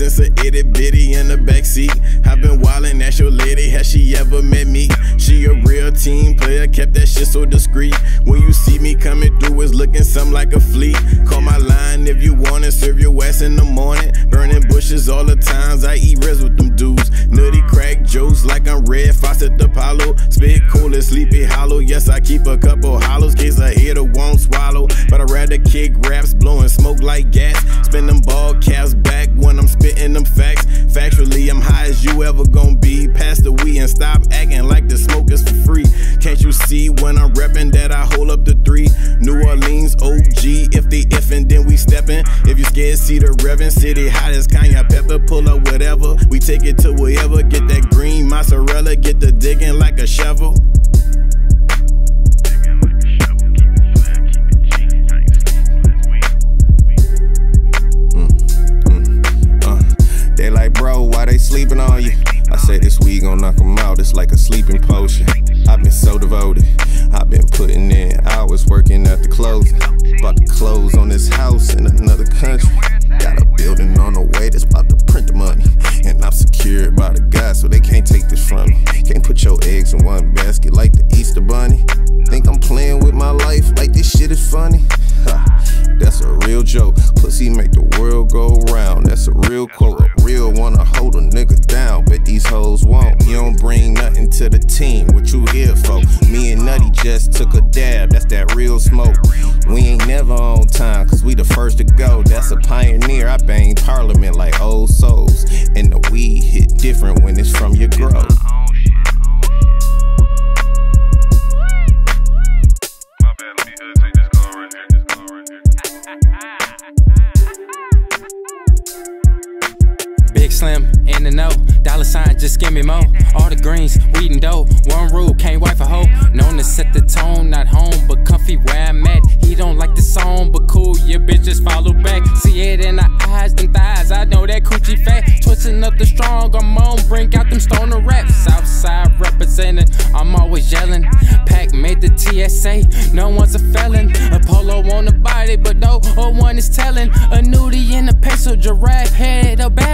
since a itty bitty in the backseat. I've been wildin', at your lady, has she ever met me? She a real team player, kept that shit so discreet. When you see me coming through, it's looking something like a fleet. Call my line if you wanna serve your ass in the morning. Burning bushes all the times, I eat res with them dudes. Nuddie crack jokes like I'm red, Redd Fawcett Apollo. Spit cool and sleepy hollow. Yes, I keep a couple hollows, case a hitter won't swallow. But I'd rather kick raps, blowing smoke like gas. Spin them ball caps when I'm reppin' that I hold up the three? New Orleans OG, if they ifin', then we steppin'. If you scared, see the Reverend City hot as Kanye Pepper. Pull up whatever, we take it to wherever. Get that green mozzarella, get the diggin' like a shovel. Mm, mm, uh. They like, bro, why they sleeping on you? I say this weed gon' knock them out, it's like a sleeping potion. Working at the close on this house in another country. Got a building on the way that's about to print the money. And I'm secured by the God, so they can't take this from me. Can't put your eggs in one basket like the Easter Bunny. Think I'm playing with my life like this shit is funny? Ha, that's a real joke. Pussy make the world go round. That's a real quote. To the team. What you here for? Me and Nuddie just took a dab. That's that real smoke. We ain't never on time, cause we the first to go. That's a pioneer. I bang parliament like old souls. And the weed hit different when it's from your grove. Big Slim in the know, dollar sign just give me more. All the greens, weed and dough. One rule, can't wife a hoe. Known to set the tone, not home, but comfy where I'm at. He don't like the song, but cool, your bitch just follow back. See it in the eyes, them thighs, I know that coochie fat. Twisting up the strong, I'm on, bring out them stoner raps. Southside representing, I'm always yelling. Pack made the TSA, no one's a felon. A polo on the body, but no one is telling. A Nuddie in a peso giraffe head, a better.